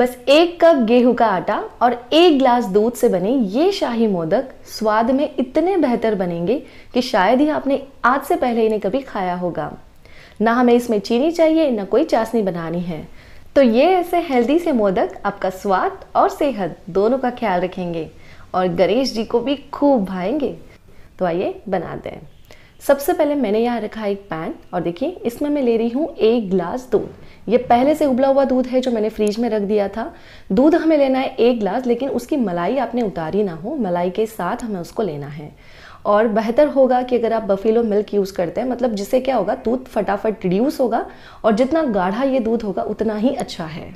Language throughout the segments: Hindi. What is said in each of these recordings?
बस एक कप गेहूँ का आटा और एक ग्लास दूध से बने ये शाही मोदक स्वाद में इतने बेहतर बनेंगे कि शायद ही आपने आज से पहले इन्हें कभी खाया होगा। ना हमें इसमें चीनी चाहिए, ना कोई चाशनी बनानी है। तो ये ऐसे हेल्दी से मोदक आपका स्वाद और सेहत दोनों का ख्याल रखेंगे और गणेश जी को भी खूब भाएँगे। तो आइए बनाते हैं। सबसे पहले मैंने यहाँ रखा एक पैन, और देखिए, इसमें मैं ले रही हूँ एक ग्लास दूध। ये पहले से उबला हुआ दूध है जो मैंने फ्रीज में रख दिया था। दूध हमें लेना है एक ग्लास, लेकिन उसकी मलाई आपने उतारी ना हो। मलाई के साथ हमें उसको लेना है। और बेहतर होगा कि अगर आप बफेलो मिल्क यूज़ करते हैं मतलब जिससे क्या होगा, दूध फटाफट रिड्यूस होगा, और जितना गाढ़ा ये दूध होगा, उतना ही अच्छा है।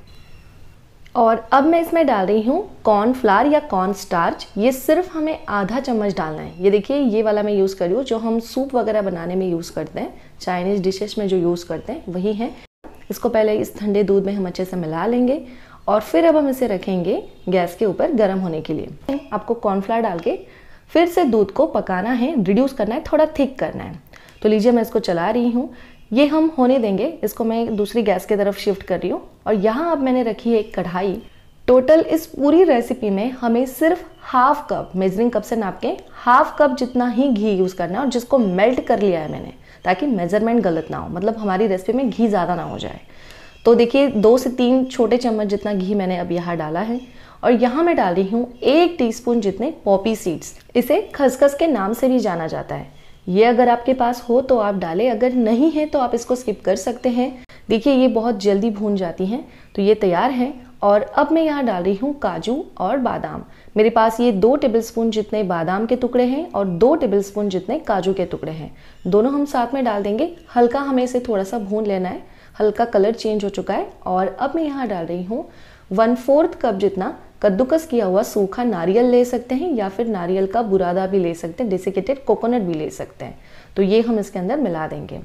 और अब मैं इसमें डाल रही हूँ कॉर्न फ्लार या कॉर्न स्टार्च ये सिर्फ़ हमें आधा चम्मच डालना है। ये देखिए, ये वाला मैं यूज़ कर रही हूँ, जो हम सूप वगैरह बनाने में यूज़ करते हैं। चाइनीज़ डिशेस में जो यूज़ करते हैं, वही है। इसको पहले इस ठंडे दूध में हम अच्छे से मिला लेंगे और फिर अब हम इसे रखेंगे गैस के ऊपर गर्म होने के लिए। आपको कॉर्नफ्लावर डाल के फिर से दूध को पकाना है रिड्यूस करना है, थोड़ा थिक करना है। तो लीजिए, मैं इसको चला रही हूँ। ये हम होने देंगे। इसको मैं दूसरी गैस की तरफ़ शिफ्ट कर रही हूँ। और यहाँ अब मैंने रखी है एक कढ़ाई। टोटल इस पूरी रेसिपी में हमें सिर्फ़ हाफ़ कप मेजरिंग कप से नाप के हाफ़ कप जितना ही घी यूज़ करना है और जिसको मेल्ट कर लिया है मैंने, ताकि मेज़रमेंट गलत ना हो। मतलब हमारी रेसिपी में घी ज़्यादा ना हो जाए। तो देखिए, दो से तीन छोटे चम्मच जितना घी मैंने अब यहाँ डाला है। और यहाँ मैं डाल रही हूँ एक टीस्पून जितने पॉपी सीड्स इसे खसखस के नाम से भी जाना जाता है। ये अगर आपके पास हो तो आप डालें, अगर नहीं है तो आप इसको स्किप कर सकते हैं। देखिए, ये बहुत जल्दी भून जाती हैं तो ये तैयार है और अब मैं यहाँ डाल रही हूँ काजू और बादाम। मेरे पास ये दो टेबलस्पून जितने बादाम के टुकड़े हैं और दो टेबलस्पून जितने काजू के टुकड़े हैं। दोनों हम साथ में डाल देंगे। हल्का हमें इसे थोड़ा सा भून लेना है। हल्का कलर चेंज हो चुका है और अब मैं यहाँ डाल रही हूँ वन फोर्थ कप जितना कद्दूकस किया हुआ सूखा नारियल ले सकते हैं या फिर नारियल का बुरादा भी ले सकते हैं डेसिकेटेड कोकोनट भी ले सकते हैं। तो ये हम इसके अंदर मिला देंगे।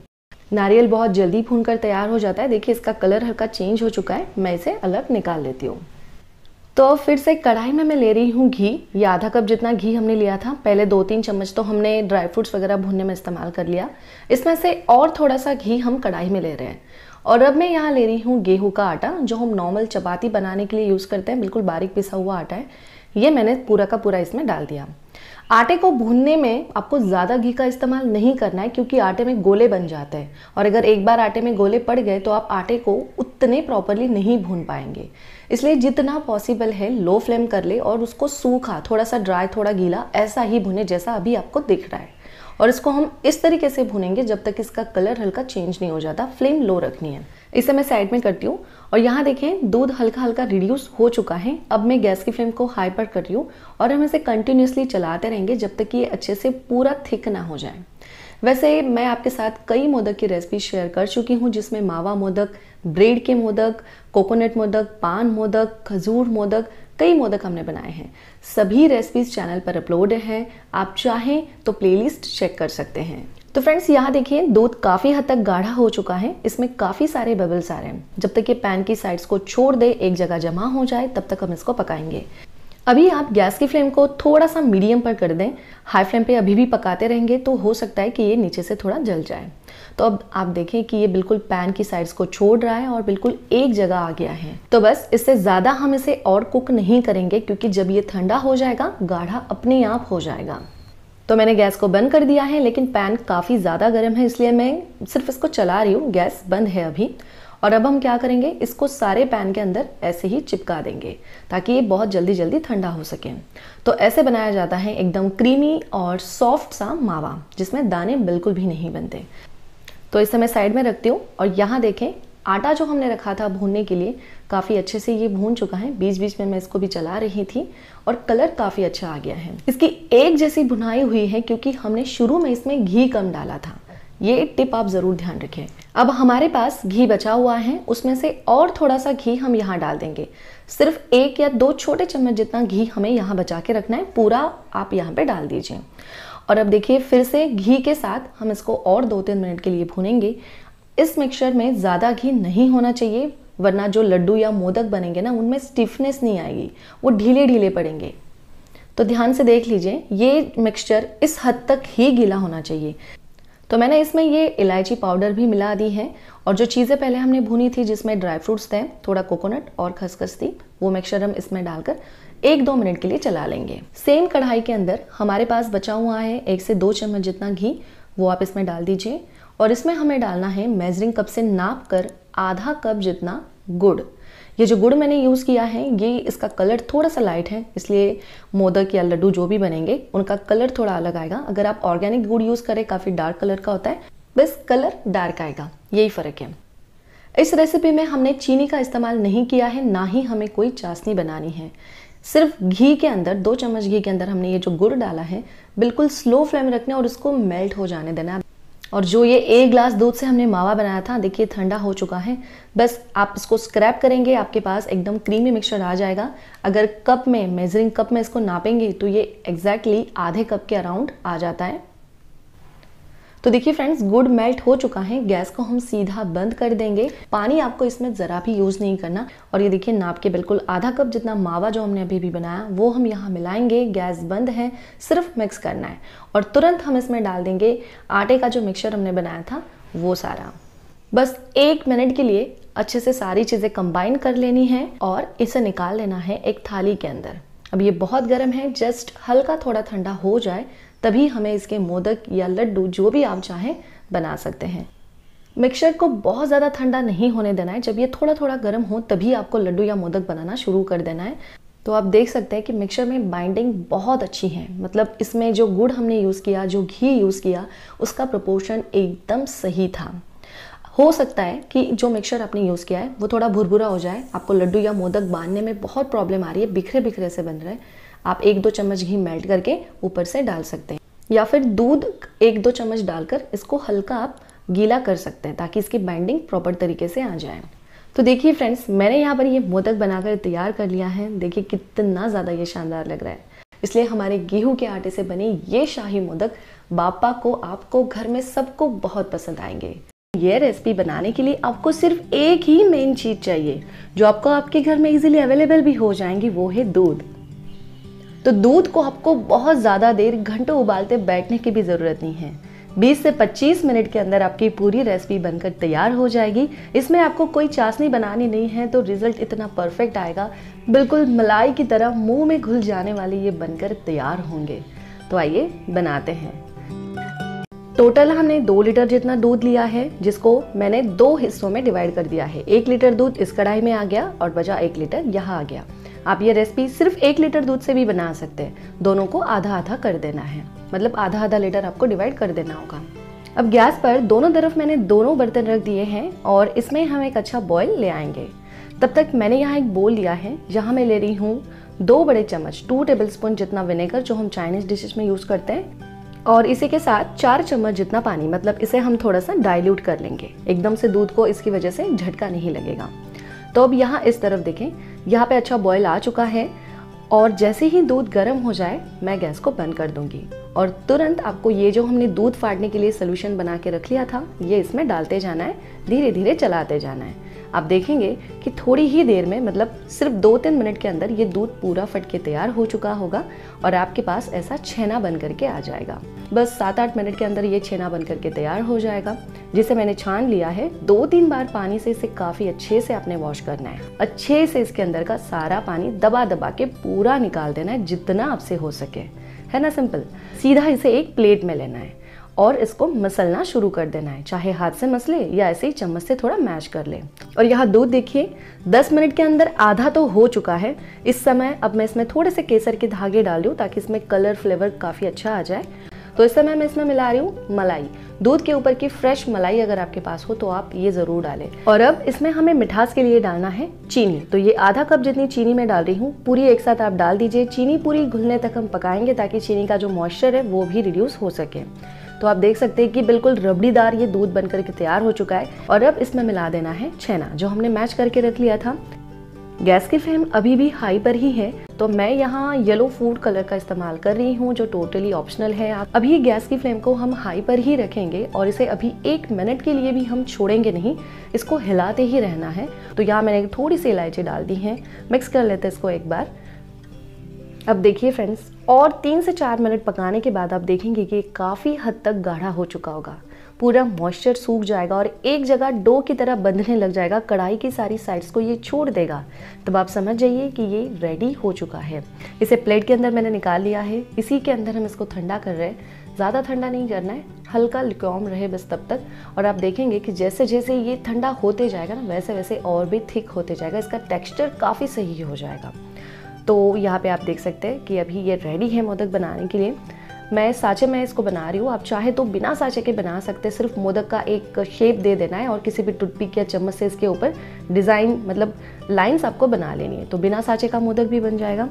नारियल बहुत जल्दी भून कर तैयार हो जाता है। देखिए, इसका कलर हल्का चेंज हो चुका है। मैं इसे अलग निकाल लेती हूँ। तो फिर से कढ़ाई में मैं ले रही हूँ घी। ये आधा कप जितना घी हमने लिया था। पहले दो तीन चम्मच तो हमने ड्राई फ्रूट्स वगैरह भूनने में इस्तेमाल कर लिया। इसमें से और थोड़ा सा घी हम कढ़ाई में ले रहे हैं। और अब मैं यहाँ ले रही हूँ गेहूँ का आटा, जो हम नॉर्मल चपाती बनाने के लिए यूज़ करते हैं। बिल्कुल बारीक पिसा हुआ आटा है। ये मैंने पूरा का पूरा इसमें डाल दिया। आटे को भूनने में आपको ज़्यादा घी का इस्तेमाल नहीं करना है, क्योंकि आटे में गोले बन जाते हैं। और अगर एक बार आटे में गोले पड़ गए तो आप आटे को उतने प्रॉपरली नहीं भून पाएँगे। इसलिए जितना पॉसिबल है लो फ्लेम कर ले और उसको सूखा, थोड़ा सा ड्राई थोड़ा गीला, ऐसा ही भुने जैसा अभी आपको दिख रहा है। और इसको हम इस तरीके से भुनेंगे जब तक इसका कलर हल्का चेंज नहीं हो जाता, फ्लेम लो रखनी है। इसे मैं साइड में करती हूँ और यहाँ देखें, दूध हल्का हल्का रिड्यूस हो चुका है। अब मैं गैस की फ्लेम को हाई पर कर रही हूँ और हम इसे कंटिन्यूसली चलाते रहेंगे जब तक कि ये अच्छे से पूरा थिक ना हो जाए। वैसे मैं आपके साथ कई मोदक की रेसिपी शेयर कर चुकी हूँ, जिसमें मावा मोदक, ब्रेड के मोदक कोकोनट मोदक, पान मोदक, खजूर मोदक कई मोदक हमने बनाए हैं। सभी रेसिपीज़ चैनल पर अपलोड हैं। आप चाहें तो प्लेलिस्ट चेक कर सकते हैं। तो फ्रेंड्स यहाँ देखिए, दूध काफ़ी हद तक गाढ़ा हो चुका है। इसमें काफ़ी सारे बबल्स आ रहे हैं। जब तक ये पैन की साइड्स को छोड़ दे, एक जगह जमा हो जाए, तब तक हम इसको पकाएँगे। अभी आप गैस की फ्लेम को थोड़ा सा मीडियम पर कर दें। हाई फ्लेम पे अभी भी पकाते रहेंगे तो हो सकता है कि ये नीचे से थोड़ा जल जाए। तो अब आप देखें कि ये बिल्कुल पैन की साइड्स को छोड़ रहा है और बिल्कुल एक जगह आ गया है। तो बस इससे ज़्यादा हम इसे और कुक नहीं करेंगे क्योंकि जब ये ठंडा हो जाएगा, गाढ़ा अपने आप हो जाएगा। तो मैंने गैस को बंद कर दिया है, लेकिन पैन काफ़ी ज़्यादा गर्म है, इसलिए मैं सिर्फ़ इसको चला रही हूँ। गैस बंद है अभी। और अब हम क्या करेंगे, इसको सारे पैन के अंदर ऐसे ही चिपका देंगे ताकि ये बहुत जल्दी जल्दी ठंडा हो सके। तो ऐसे बनाया जाता है एकदम क्रीमी और सॉफ्ट सा मावा, जिसमें दाने बिल्कुल भी नहीं बनते। तो इसे मैं साइड में रखती हूँ और यहाँ देखें, आटा जो हमने रखा था भूनने के लिए, काफ़ी अच्छे से ये भून चुका है। बीच बीच में मैं इसको भी चला रही थी और कलर काफ़ी अच्छा आ गया है। इसकी एक जैसी भुनाई हुई है क्योंकि हमने शुरू में इसमें घी कम डाला था। ये टिप आप ज़रूर ध्यान रखें। अब हमारे पास घी बचा हुआ है, उसमें से और थोड़ा सा घी हम यहाँ डाल देंगे। सिर्फ़ एक या दो छोटे चम्मच जितना घी हमें यहाँ बचा के रखना है, पूरा आप यहाँ पे डाल दीजिए। और अब देखिए, फिर से घी के साथ हम इसको और दो तीन मिनट के लिए भूनेंगे। इस मिक्सचर में ज़्यादा घी नहीं होना चाहिए, वरना जो लड्डू या मोदक बनेंगे ना, उनमें स्टिफनेस नहीं आएगी, वो ढीले ढीले पड़ेंगे। तो ध्यान से देख लीजिए, ये मिक्सचर इस हद तक ही गीला होना चाहिए। तो मैंने इसमें ये इलायची पाउडर भी मिला दी है, और जो चीज़ें पहले हमने भुनी थी जिसमें ड्राई फ्रूट्स थे, थोड़ा कोकोनट और खसखस थी, वो मिक्सचर हम इसमें डालकर एक दो मिनट के लिए चला लेंगे। सेम कढ़ाई के अंदर हमारे पास बचा हुआ है एक से दो चम्मच जितना घी, वो आप इसमें डाल दीजिए। और इसमें हमें डालना है मेजरिंग कप से नाप कर आधा कप जितना गुड़। ये जो गुड़ मैंने यूज़ किया है, ये इसका कलर थोड़ा सा लाइट है, इसलिए मोदक या लड्डू जो भी बनेंगे, उनका कलर थोड़ा अलग आएगा। अगर आप ऑर्गेनिक गुड़ यूज़ करें, काफ़ी डार्क कलर का होता है, बस कलर डार्क आएगा। यही फ़र्क है। इस रेसिपी में हमने चीनी का इस्तेमाल नहीं किया है, ना ही हमें कोई चाशनी बनानी है। सिर्फ़ घी के अंदर, दो चम्मच घी के अंदर हमने ये जो गुड़ डाला है, बिल्कुल स्लो फ्लेम रखना और उसको मेल्ट हो जाने देना। और जो ये एक ग्लास दूध से हमने मावा बनाया था, देखिए ठंडा हो चुका है। बस आप इसको स्क्रैप करेंगे, आपके पास एकदम क्रीमी मिक्सचर आ जाएगा। अगर कप में मेजरिंग कप में इसको नापेंगे तो ये एग्जैक्टली आधे कप के अराउंड आ जाता है। तो देखिए फ्रेंड्स गुड मेल्ट हो चुका है, गैस को हम सीधा बंद कर देंगे। पानी आपको इसमें ज़रा भी यूज़ नहीं करना। और ये देखिए नाप के बिल्कुल आधा कप जितना मावा जो हमने अभी भी बनाया, वो हम यहाँ मिलाएँगे। गैस बंद है, सिर्फ़ मिक्स करना है। और तुरंत हम इसमें डाल देंगे आटे का जो मिक्सचर हमने बनाया था, वो सारा। बस एक मिनट के लिए अच्छे से सारी चीज़ें कंबाइन कर लेनी है और इसे निकाल लेना है एक थाली के अंदर। अब ये बहुत गर्म है जस्ट हल्का थोड़ा ठंडा हो जाए तभी हमें इसके मोदक या लड्डू जो भी आप चाहें बना सकते हैं। मिक्सचर को बहुत ज़्यादा ठंडा नहीं होने देना है। जब ये थोड़ा थोड़ा गर्म हो, तभी आपको लड्डू या मोदक बनाना शुरू कर देना है। तो आप देख सकते हैं कि मिक्सचर में बाइंडिंग बहुत अच्छी है। मतलब इसमें जो गुड़ हमने यूज़ किया, जो घी यूज़ किया, उसका प्रपोर्शन एकदम सही था। हो सकता है कि जो मिक्सचर आपने यूज़ किया है, वो थोड़ा भुरभुरा हो जाए। आपको लड्डू या मोदक बांधने में बहुत प्रॉब्लम आ रही है बिखरे बिखरे से बन रहे हैं। आप एक दो चम्मच घी मेल्ट करके ऊपर से डाल सकते हैं। या फिर दूध एक दो चम्मच डालकर इसको हल्का आप गीला कर सकते हैं ताकि इसकी बाइंडिंग प्रॉपर तरीके से आ जाए। तो देखिए फ्रेंड्स मैंने यहाँ पर ये मोदक बनाकर तैयार कर लिया है। देखिए कितना ज़्यादा ये शानदार लग रहा है। इसलिए हमारे गेहूँ के आटे से बने ये शाही मोदक बापा को, आपको, घर में सबको बहुत पसंद आएँगे। ये रेसिपी बनाने के लिए आपको सिर्फ़ एक ही मेन चीज़ चाहिए, जो आपको आपके घर में इजीली अवेलेबल भी हो जाएँगी, वो है दूध। तो दूध को आपको बहुत ज़्यादा देर घंटों उबालते बैठने की भी ज़रूरत नहीं है। 20 से 25 मिनट के अंदर आपकी पूरी रेसिपी बनकर तैयार हो जाएगी। इसमें आपको कोई चाशनी बनानी नहीं है तो रिज़ल्ट इतना परफेक्ट आएगा। बिल्कुल मलाई की तरह मुँह में घुल जाने वाले ये बनकर तैयार होंगे। तो आइए बनाते हैं। टोटल हमने दो लीटर जितना दूध लिया है, जिसको मैंने दो हिस्सों में डिवाइड कर दिया है। एक लीटर दूध इस कढ़ाई में आ गया और बचा एक लीटर यहाँ आ गया। आप ये रेसिपी सिर्फ़ एक लीटर दूध से भी बना सकते हैं। दोनों को आधा आधा कर देना है। मतलब आधा आधा लीटर आपको डिवाइड कर देना होगा। अब गैस पर दोनों तरफ़ मैंने दोनों बर्तन रख दिए हैं और इसमें हम एक अच्छा बॉयल ले आएँगे। तब तक मैंने यहाँ एक बोल लिया है, जहाँ मैं ले रही हूँ दो बड़े चम्मच टू टेबल स्पून जितना विनेगर जो हम चाइनीज़ डिशेज में यूज़ करते हैं और इसी के साथ चार चम्मच जितना पानी मतलब इसे हम थोड़ा सा डाइल्यूट कर लेंगे। एकदम से दूध को इसकी वजह से झटका नहीं लगेगा। तो अब यहाँ इस तरफ़ देखें, यहाँ पे अच्छा बॉयल आ चुका है और जैसे ही दूध गर्म हो जाए, मैं गैस को बंद कर दूँगी। और तुरंत आपको ये जो हमने दूध फाड़ने के लिए सोल्यूशन बना के रख लिया था, ये इसमें डालते जाना है धीरे धीरे चलाते जाना है। आप देखेंगे कि थोड़ी ही देर में मतलब सिर्फ़ दो तीन मिनट के अंदर ये दूध पूरा फट के तैयार हो चुका होगा और आपके पास ऐसा छेना बन करके आ जाएगा। बस सात आठ मिनट के अंदर ये छेना बन करके तैयार हो जाएगा, जिसे मैंने छान लिया है। दो तीन बार पानी से इसे काफ़ी अच्छे से आपने वॉश करना है। अच्छे से इसके अंदर का सारा पानी दबा दबा के पूरा निकाल देना है, जितना आपसे हो सके। है ना सिंपल सीधा इसे एक प्लेट में लेना है। और इसको मसलना शुरू कर देना है। चाहे हाथ से मसले या ऐसे ही चम्मच से थोड़ा मैश कर ले। और यहाँ दूध देखिए 10 मिनट के अंदर आधा तो हो चुका है। इस समय अब मैं इसमें थोड़े से केसर के धागे डाल हूँ ताकि इसमें कलर फ्लेवर काफ़ी अच्छा आ जाए। तो इस समय मैं इसमें मिला रही हूँ मलाई। दूध के ऊपर की फ्रेश मलाई अगर आपके पास हो तो आप ये ज़रूर डालें। और अब इसमें हमें मिठास के लिए डालना है चीनी। तो ये आधा कप जितनी चीनी मैं डाल रही हूँ, पूरी एक साथ आप डाल दीजिए। चीनी पूरी घुलने तक हम पकाएँगे ताकि चीनी का जो मॉइस्चर है वो भी रिड्यूस हो सके। तो आप देख सकते हैं कि बिल्कुल रबड़ीदार ये दूध बन करके तैयार हो चुका है और अब इसमें मिला देना है छेना, जो हमने मैच करके रख लिया था। गैस की फ्लेम अभी भी हाई पर ही है तो मैं यहाँ येलो फ़ूड कलर का इस्तेमाल कर रही हूँ, जो टोटली ऑप्शनल है। अभी गैस की फ्लेम को हम हाई पर ही रखेंगे और इसे अभी एक मिनट के लिए भी हम छोड़ेंगे नहीं, इसको हिलाते ही रहना है। तो यहाँ मैंने थोड़ी सी इलायची डाल दी है, मिक्स कर लेते इसको एक बार। अब देखिए फ्रेंड्स और तीन से चार मिनट पकाने के बाद आप देखेंगे कि काफ़ी हद तक गाढ़ा हो चुका होगा। पूरा मॉइस्चर सूख जाएगा और एक जगह डो की तरह बंधने लग जाएगा, कढ़ाई की सारी साइड्स को ये छोड़ देगा। तब आप समझ जाइए कि ये रेडी हो चुका है। इसे प्लेट के अंदर मैंने निकाल लिया है। इसी के अंदर हम इसको ठंडा कर रहे हैं। ज़्यादा ठंडा नहीं करना है, हल्का लिक्योम रहे बस तब तक। और आप देखेंगे कि जैसे जैसे ये ठंडा होते जाएगा ना, वैसे वैसे और भी थिक होते जाएगा। इसका टेक्स्चर काफ़ी सही हो जाएगा। तो यहाँ पे आप देख सकते हैं कि अभी ये रेडी है मोदक बनाने के लिए। मैं साँचे, में इसको बना रही हूँ। आप चाहे तो बिना साँचे के बना सकते सिर्फ़ मोदक का एक शेप दे देना है और किसी भी टूथपिक या चम्मच से इसके ऊपर डिज़ाइन मतलब लाइंस आपको बना लेनी है। तो बिना साँचे का मोदक भी बन जाएगा।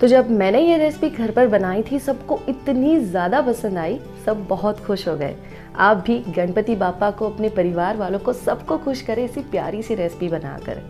तो जब मैंने ये रेसिपी घर पर बनाई थी, सबको इतनी ज़्यादा पसंद आई, सब बहुत खुश हो गए। आप भी गणपति बापा को, अपने परिवार वालों को सबको खुश करें इसी प्यारी सी रेसिपी बनाकर।